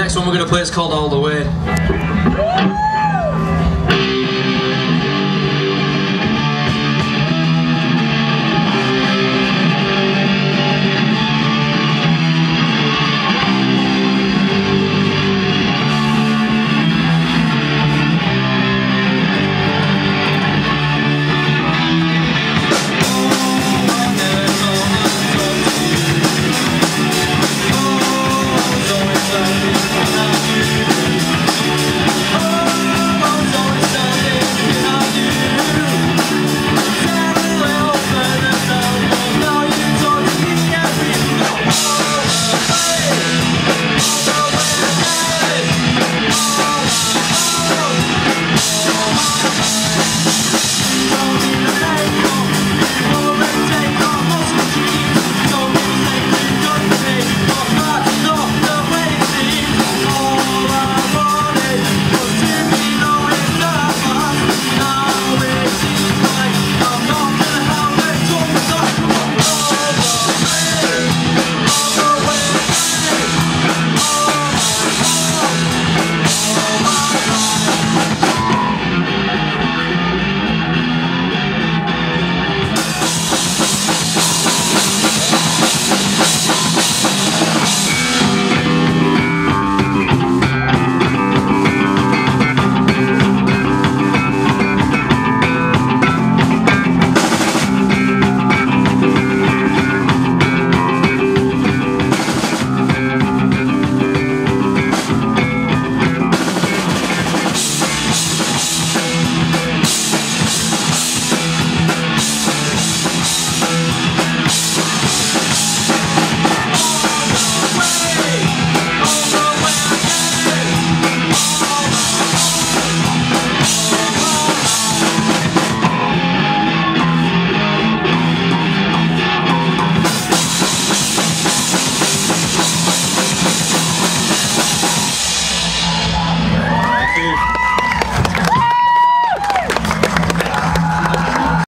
next one we're going to play is called All The Way.